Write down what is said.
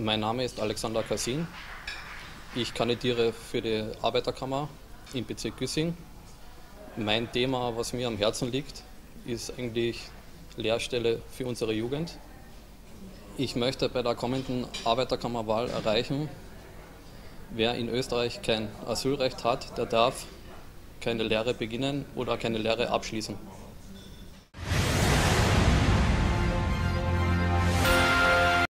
Mein Name ist Alexander Kasin. Ich kandidiere für die Arbeiterkammer im Bezirk Güssing. Mein Thema, was mir am Herzen liegt, ist eigentlich Lehrstelle für unsere Jugend. Ich möchte bei der kommenden Arbeiterkammerwahl erreichen, wer in Österreich kein Asylrecht hat, der darf keine Lehre beginnen oder keine Lehre abschließen.